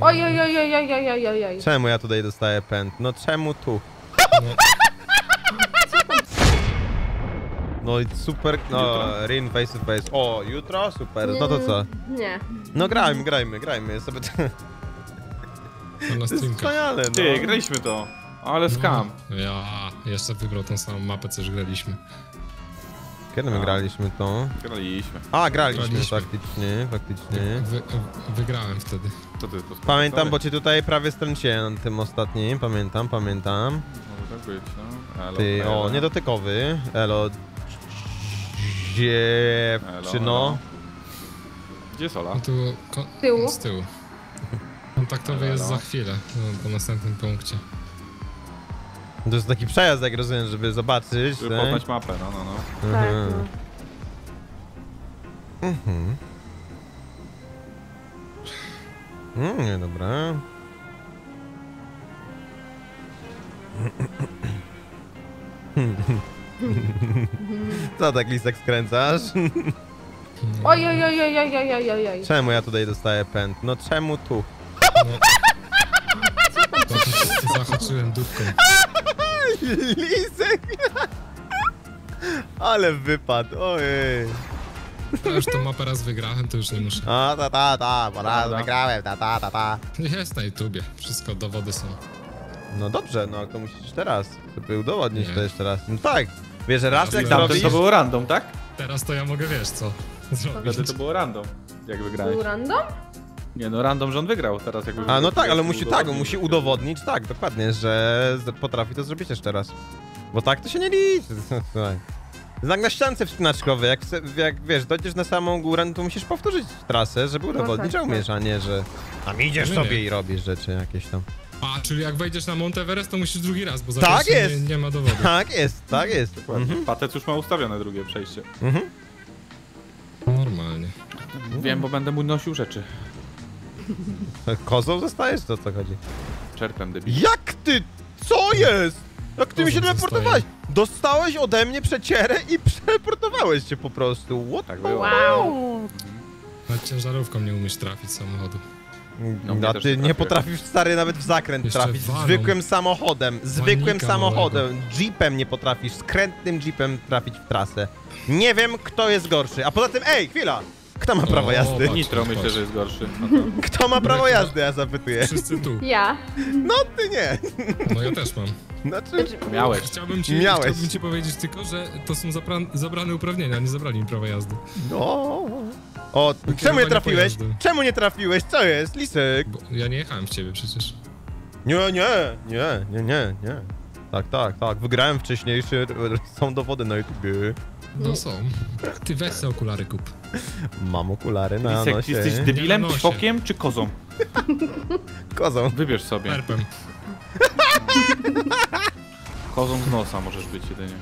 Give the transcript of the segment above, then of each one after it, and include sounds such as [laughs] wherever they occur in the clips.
Oj, oj, oj, oj, oj, oj, oj, oj. Czemu ja tutaj dostaję pęd? No czemu tu? No i super, no, Rain Face to Face. O, jutro? Super, no to co? Nie. No grajmy, grajmy, grajmy, sobie to... Na to jest wspaniale, no. Ty, graliśmy to, ale skam. No, ja, jeszcze wybrał tą samą mapę, co już graliśmy. Kiedy my A. graliśmy to? Graliśmy. A, graliśmy, Graliśmy. faktycznie, faktycznie. Wy, wygrałem wtedy. Co ty to Pamiętam, bo cię tutaj prawie strąciłem na tym ostatnim, pamiętam, pamiętam. Może tak być, no. Elo, Ty, elo. o, niedotykowy, elo... Dziewczyno. Gdzie jest Ola? No tu ko- z tyłu. Kontaktowy jest za chwilę, no, po następnym punkcie. To jest taki przejazd, jak rozumiem, żeby zobaczyć. Żeby tak? poznać mapę, no, no, no. Tak, mhm. no. Mhm. Mm, nie, dobra. [laughs] Co tak lisek skręcasz? Oj, oj, oj, oj, oj, oj, oj, oj. Czemu ja tutaj dostaję pęd? No czemu tu? No. Zahaczyłem dupką. [laughs] Lisek! Ale wypadł, ojej. Ja już tą mapę raz wygrałem, to już nie muszę. A, ta, ta, ta, bo raz Prawda. wygrałem, ta, ta, ta, ta. Jest na YouTubie, wszystko, dowody są. No dobrze, no ale to musisz teraz, żeby udowodnić Nie. to jeszcze raz. No tak, wiesz, że raz Ja jak. Tamten zrobisz... to było random, tak? Teraz to ja mogę, wiesz co, zrobić. Wtedy to było random. Jak wygrałeś. Był random? Nie no, random, że on wygrał. Teraz jak wygrał. A no tak, ale musi tak, on udowodnić, musi udowodnić, tak, dokładnie, że potrafi to zrobić jeszcze raz. Bo tak to się nie liczy. [laughs] Słuchaj. Znak na ściance wspinaczkowy, jak, jak wiesz, dojdziesz na samą górę, no to musisz powtórzyć trasę, żeby udowodnić, tak, że umiesz, a nie, że tam idziesz Nie, sobie nie. i robisz rzeczy jakieś tam. A, czyli jak wejdziesz na Mount Everest, to musisz drugi raz, bo za Tak jest. Nie, nie ma dowodu. Tak jest, tak jest. Dokładnie. Mhm. Patec już ma ustawione drugie przejście. Mhm. Normalnie. Wiem, bo będę mu nosił rzeczy. [laughs] Kozą zostajesz, to o co chodzi? Czerpem debil. Jak ty? Co jest? Jak ty mi się Kozą teleportowałeś? Dostałeś ode mnie przecierę i przeteleportowałeś się po prostu. What? Tak było. Wow. Nad ciężarówką nie umiesz trafić samochodu. No, A też ty nie potrafisz stary nawet w zakręt Jeszcze trafić. walą. Zwykłym samochodem, zwykłym Panika samochodem, jeepem nie potrafisz, skrętnym jeepem trafić w trasę. Nie wiem kto jest gorszy. A poza tym, ej, chwila! Kto ma prawo O, jazdy? patrz. Nitro myślę, że jest gorszy. No to... [laughs] Kto ma prawo jazdy, ja zapytuję. Wszyscy tu. Ja. No ty nie. No ja też mam. Znaczy, Miałeś. Chciałbym ci, Miałeś. chciałbym ci powiedzieć tylko, że to są zapra- zabrane uprawnienia, nie zabrali mi prawa jazdy. no. O, czemu nie trafiłeś? pojazdem. Czemu nie trafiłeś? Co jest? Lisek? Bo ja nie jechałem w ciebie przecież. Nie, nie, nie, nie, nie, nie. Tak, tak, tak. Wygrałem wcześniejszy, są dowody na YouTubie. No są. Ty weź okulary kup. [laughs] Mam okulary na Lisek, nosie. jesteś debilem, ćwokiem czy kozą? [laughs] Kozą. Wybierz sobie. Perpem. [laughs] Kozą z nosa możesz być jedynie.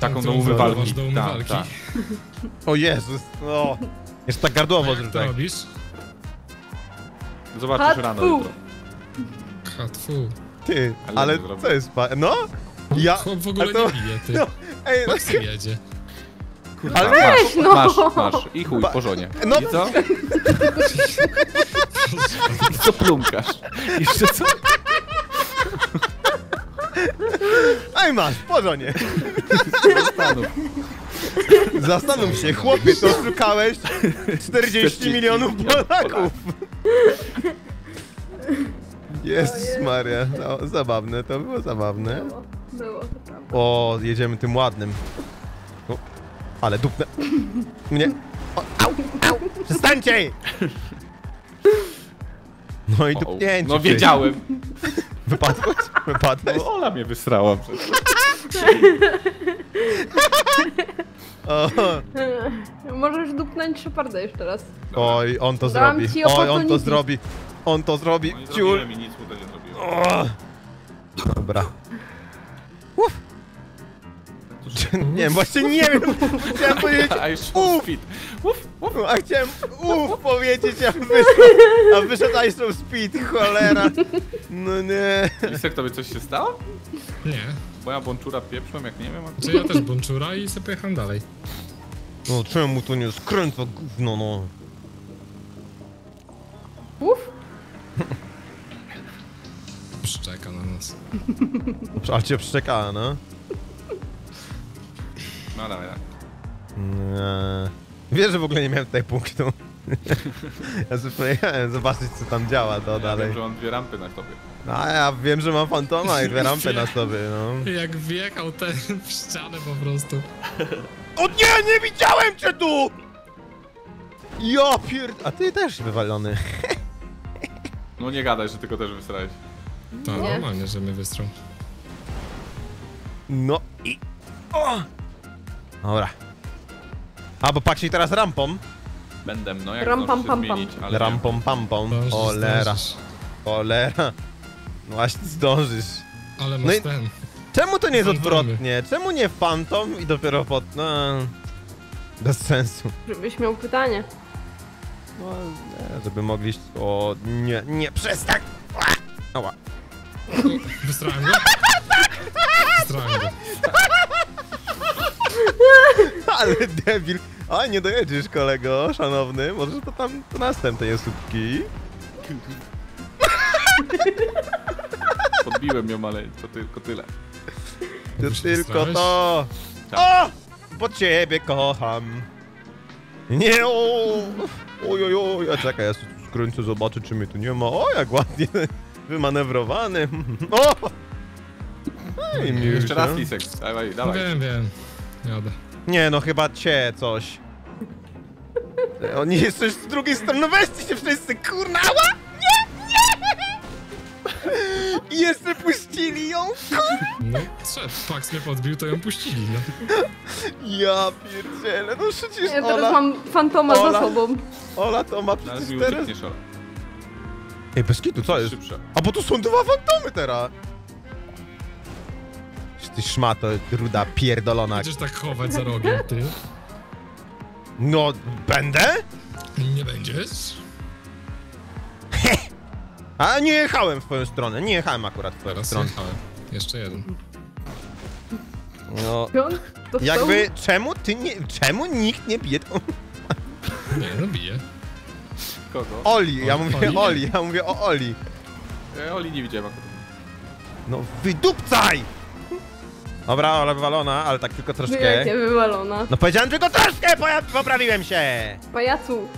Taką do umywalki. do umywalki? Tak, tak. O Jezus, no. Jeszcze tak zrób to tak. robisz? Zobaczysz Hatfu. rano jutro. Hatfu. Ty, Ale ale co jest pa... No? Ja... Chłop w ogóle ale to- nie bije, ty. No, ej, no, Maxy jedzie. Ale Weź, no. Masz, masz. I chuj, po żonie. No. I co? I co plumkasz? Jeszcze co? Ej, masz, po żonie. Zastanów. Zastanów się, chłopie, to szukałeś 40 40 milionów Polaków. Jezus Maria, no, zabawne, to było zabawne. Było, było, to prawda. O, jedziemy tym ładnym. Ale dupnę. Mnie. O, au, au, przestańcie! No i dupnięcie. No wiedziałem. Wypadłeś? Wypadłeś? No, Ola mnie wysrała przecież. O, Możesz dupnąć Szeparda jeszcze raz. oj, on to Dałam zrobi. Oj, on to zrobi. On to zrobi. No Ciul. zrobiłem i nic mu to nie zrobiło. Dobra. [laughs] Nie wiem, właśnie nie wiem. Chciałem [laughs] powiedzieć A już Uf. speed. Uf, uf. A chciałem uff powiedzieć, a wyszedł, a wyszedł Speed, cholera. No nie. Lisek, tobie coś się stało? Nie. Moja bączura pieprzą, jak nie wiem. a- Czy ja też bączura i sobie pojechałem dalej. No czemu to nie skręca gówno, no. Uf, Szczeka na nas. Ale cię przeczekała, no. No dawaj, dawaj. Nie. Wiesz, że w ogóle nie miałem tutaj punktu. [laughs] ja sobie pojechałem zobaczyć, co tam działa, to Ja dalej. wiem, że mam dwie rampy na tobie. No, a ja wiem, że mam fantoma i dwie rampy na [laughs] sobie, no. Jak wjechał ten w ścianę po prostu. O nie, nie widziałem cię tu! Ja pierd... A ty też wywalony. No nie gadaj, że tylko też wysrałeś. To Nie. normalnie, że mnie wystrął. No i... O! Dobra. A, bo patrz teraz rampą. Będę, no jak Ram, pam, się pam, zmienić, ale Rampą, pampą. Zdążysz, Olera, zdążysz. olera. No Właśnie zdążysz. Ale masz No i- ten. Czemu to nie jest Fantomy. odwrotnie? Czemu nie Phantom i dopiero pod... No... Bez sensu. żebyś miał pytanie. No, nie, żeby mogli... O, nie, nie, przestań! Ła! Ała. Wystrałem go? [laughs] Wystrałem go. Ale debil. A, nie dojedziesz, kolego, szanowny. Możesz to tam do następnej słupki. Podbiłem ją, ale to tylko tyle. To tylko to. Tak. O! Bo ciebie kocham. Nie, o! Oj, oj, oj. A czekaj, ja sobie skręcę, zobaczę, czy mnie tu nie ma. O, jak ładnie [laughs] wymanewrowany. [laughs] O! Mi Jeszcze raz. Lisek. Dawaj, dawaj. wiem, wiem. Jadę. Nie, no chyba cię coś. Oni jesteś z drugiej strony, no weźcie się wszyscy, kurna, ała! Nie, nie! I jeszcze puścili ją, No, trzeba. Pax mnie podbił, to ją puścili, no. Ja pierdzielę, no przecież Ja teraz Ola, mam fantoma Ola. za sobą. Ola to ma przecież teraz... Ej, bez kitu, co jest? Szybsze. A bo tu są dwa fantomy teraz! Ty szmato, ruda pierdolona. Będziesz tak chować za rogiem, ty. No, będę? Nie będziesz? [laughs] A nie jechałem w twoją stronę, nie jechałem akurat w twoją Teraz stronę. jechałem. Jeszcze jeden. No, jakby, czemu ty nie, czemu nikt nie bije tą... Nie, no bije. Kogo? Oli, ja O, mówię Oli? Oli, ja mówię o Oli. Ja Oli nie widziałem akurat. No, wydupcaj! Dobra, Ola wywalona, ale tak tylko troszkę. Jakie wywalona. No powiedziałem tylko troszkę, bo ja poprawiłem się! Pajacu.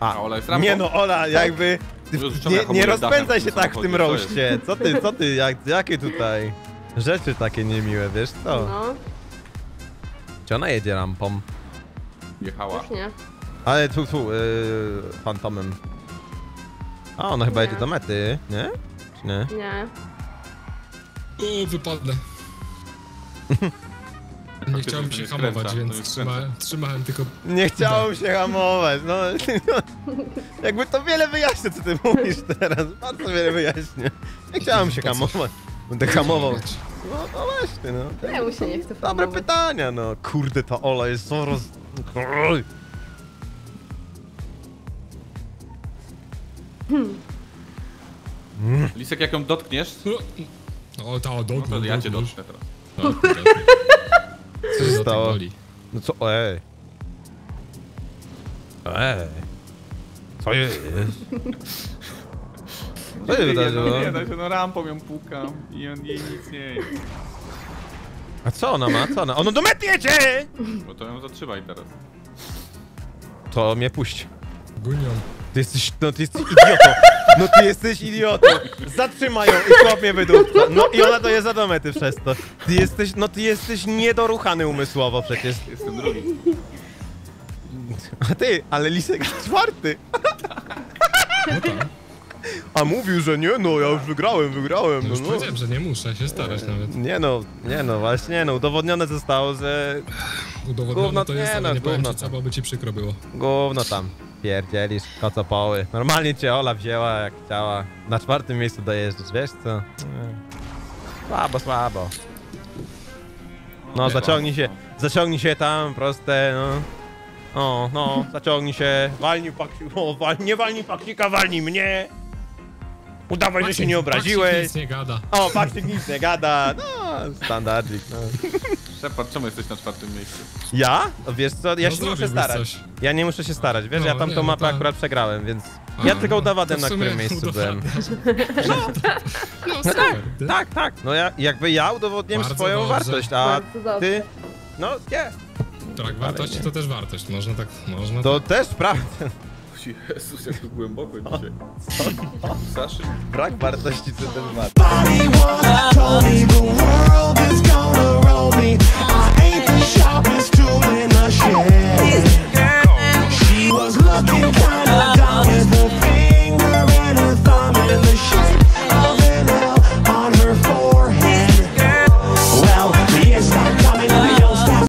A Ola jest? Nie no, Ola, jakby... Ty, Jezu, czemu nie, nie rozpędzaj się tak w tym roście. Co ty, co ty, jak, jakie tutaj rzeczy takie niemiłe, wiesz co? No, Czy ona jedzie rampą? Jechała. już nie. Ale tu, tu, yy, fantomem. A, ona chyba Nie. jedzie do mety, nie? Czy nie? Nie. O, wypadnę. [laughs] Nie chciałem się hamować, więc skręca. trzyma, trzymałem tylko... Nie chciałem się hamować, no. [laughs] Jakby to wiele wyjaśnia, co ty mówisz teraz. Bardzo wiele wyjaśnia. Nie chciałem się hamować. Będę hamował. No, no właśnie, no. Ja mu się nie chcę Dobre hamować. pytania, no. Kurde, ta Ola jest co roz... Oj. Lisek, jak ją dotkniesz, O, ta, no dotknął, to ja cię dotknę teraz. [laughs] No, dotknął. Co się Za to stało? boli. No co, ej. Ej. Co jest? Co się wydarzyło? no nie, da się, no rampą ją pukam i on jej nic nie jest. A co ona ma? Co ona? Ono do mety jedzie! Bo to ją zatrzymaj teraz. To mnie puść. Gunią. Ty jesteś, no ty jesteś idiotą. No ty jesteś idiotą. Zatrzymają i chłop mnie wydupca. No i ona to jest za do mety przez to. Ty jesteś, no ty jesteś niedoruchany umysłowo przecież. Jestem drugi. A ty, ale Lisek jest czwarty. No. A mówił, że nie, no ja już wygrałem, wygrałem. No No, już no. powiedziałem, że nie muszę się starać nawet. Nie no, nie no, właśnie, no udowodnione zostało, że Udowodnione Gówno- to jest, nie ale no, nie powiem ci co, by ci przykro było. gówno tam. Pierdzielisz, kocopoły. Normalnie cię Ola wzięła jak chciała. Na czwartym miejscu dojeżdżasz, wiesz co? Słabo, słabo. No, zaciągnij się, zaciągnij się tam, proste, no. O, no, zaciągnij się, walnij paksi, o, wal, nie walnij paksika, walnij mnie! Udawaj, że się nie Paksik obraziłeś! nic nie gada. O, paksik nic nie gada, no, Standardzik, no. Shepard, czemu jesteś na czwartym miejscu? Ja? Wiesz co, ja No się nie muszę starać. coś. Ja nie muszę się starać, wiesz, No, ja tam nie, tą no mapę tak. akurat przegrałem, więc... A, Ja tylko no, udowadniam, na którym miejscu byłem. No, No super, tak, tak, tak. No ja, jakby ja udowodniłem Bardzo swoją dobrze. wartość, a ty... No nie. Tak, wartości nie. to też wartość, można tak, można To tak. też prawda. Jezus, jak tu głęboko dzisiaj. [laughs] Saszy? Brak wartości to ten mat.